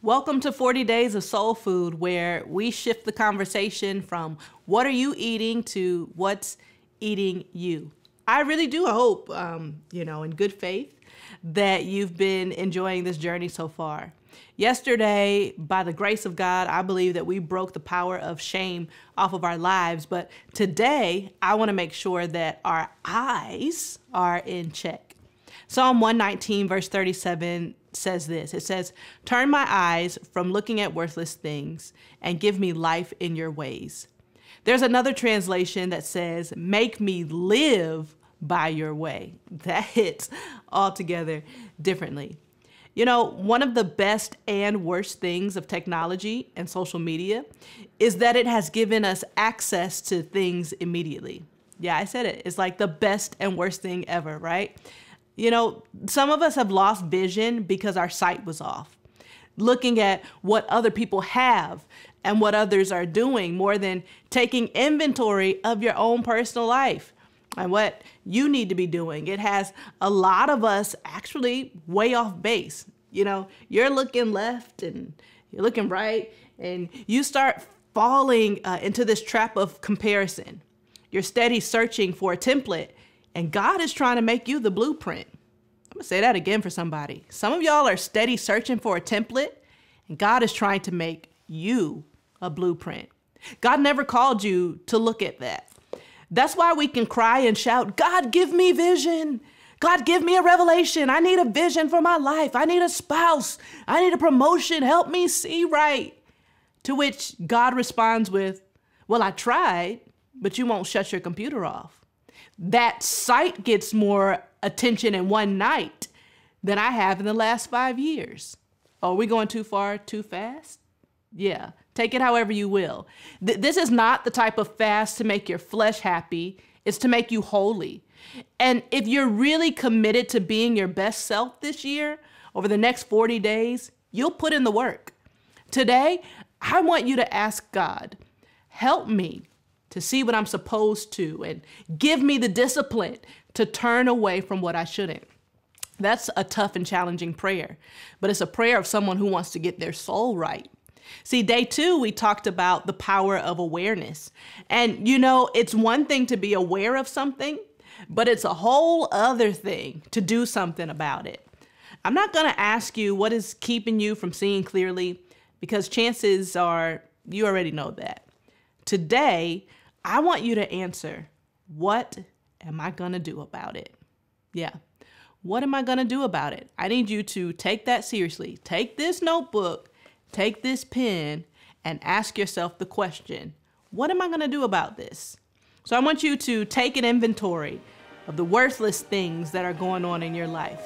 Welcome to 40 Days of Soul Food, where we shift the conversation from what are you eating to what's eating you. I really do hope, um, you know, in good faith, that you've been enjoying this journey so far. Yesterday, by the grace of God, I believe that we broke the power of shame off of our lives. But today, I want to make sure that our eyes are in check. Psalm 119, verse 37 says this it says, Turn my eyes from looking at worthless things and give me life in your ways. There's another translation that says, Make me live by your way. That hits altogether differently. You know, one of the best and worst things of technology and social media is that it has given us access to things immediately. Yeah, I said it. It's like the best and worst thing ever, right? You know, some of us have lost vision because our sight was off. Looking at what other people have and what others are doing more than taking inventory of your own personal life and what you need to be doing. It has a lot of us actually way off base. You know, you're looking left and you're looking right, and you start falling uh, into this trap of comparison. You're steady searching for a template and God is trying to make you the blueprint. I'm gonna say that again for somebody. Some of y'all are steady searching for a template, and God is trying to make you a blueprint. God never called you to look at that. That's why we can cry and shout, God, give me vision. God, give me a revelation. I need a vision for my life. I need a spouse. I need a promotion. Help me see right. To which God responds with, Well, I tried, but you won't shut your computer off that site gets more attention in one night than I have in the last five years. Are we going too far, too fast? Yeah, take it however you will. Th- this is not the type of fast to make your flesh happy, it's to make you holy. And if you're really committed to being your best self this year, over the next 40 days, you'll put in the work. Today, I want you to ask God, help me to see what I'm supposed to, and give me the discipline to turn away from what I shouldn't. That's a tough and challenging prayer, but it's a prayer of someone who wants to get their soul right. See, day two, we talked about the power of awareness. And you know, it's one thing to be aware of something, but it's a whole other thing to do something about it. I'm not going to ask you what is keeping you from seeing clearly because chances are you already know that. Today, I want you to answer what am I going to do about it? Yeah. What am I going to do about it? I need you to take that seriously. Take this notebook, take this pen, and ask yourself the question what am I going to do about this? So I want you to take an inventory of the worthless things that are going on in your life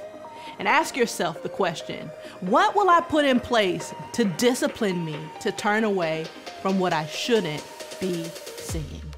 and ask yourself the question what will I put in place to discipline me to turn away from what I shouldn't be singing?